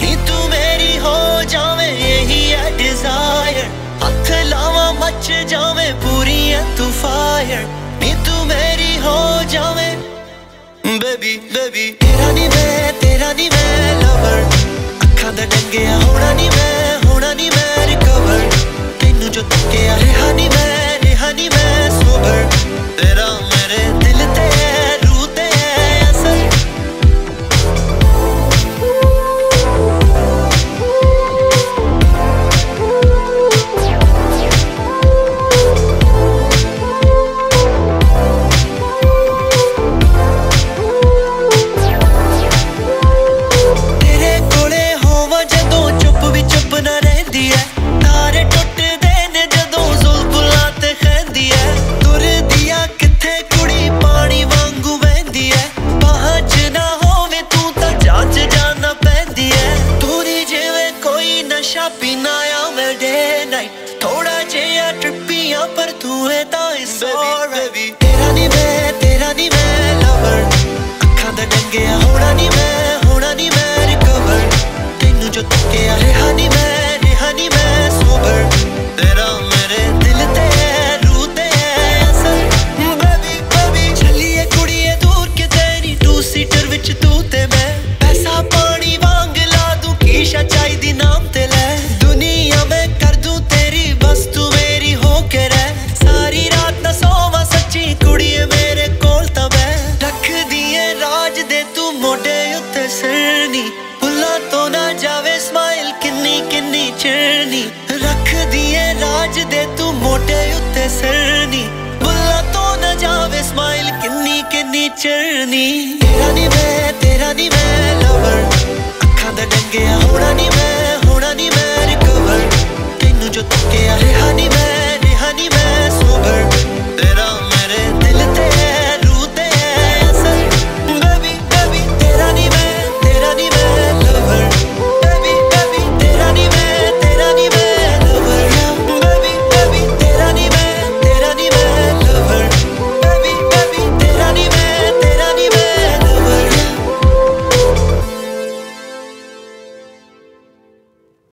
ਨੀ ਤੂੰ ਮੇਰੀ ਹੋ ਜਾਵੇਂ ਇਹੀ ਹੈ ਡਿਜ਼ਾਇਰ ਹੱਥ ਲਾਵਾਂ ਮੱਚ ਜਾਵੇਂ ਪੂਰੀ ਹੈ ਤੂੰ ਫਾਇਰ ਨੀ ਤੂੰ ਮੇਰੀ ਹੋ ਜਾਵੇਂ। ਬੇਬੀ ਬੇਬੀ ਤੇਰਾ ਨਹੀਂ ਮੈਂ, ਤੇਰਾ ਨਹੀਂ ਮੈਂ ਲਵਰ ਅੱਖਾਂ ਦਾ ਡੰਗਿਆ ਹੋਣਾ ਨਹੀਂ ਮੈਂ ਬੇਬੀ ਤੇਰਾ ਨਹੀਂ ਮੈਂ ਤੇਰਾ ਨਹੀਂ ਮੈਂ ਲਵਰ ਅੱਖਾਂ ਦਾ ਡੰਗਿਆ ਹੋਣਾ ਨਹੀਂ ਮੈਂ ਹੋਣਾ ਨਹੀਂ ਮੈਂ ਰਿਕਵਰ ਤੈਨੂੰ ਜੋ ਤੱਕਿਆ ਰਿਹਾ ਨਹੀਂ ਮੈਂ ਰਿਹਾ ਨਹੀਂ ਮੈਂ ਸੋਬਰ ਤੇਰਾ ਮੇਰੇ ਸਰਨੀ ਬੁੱਲਾ ਤੋਂ ਨਾ ਜਾਵੇ ਸਮਾਈਲ ਕਿੰਨੀ ਕਿੰਨੀ ਚਰਨੀ ਤੇਰਾ ਨਹੀਂ ਮੈਂ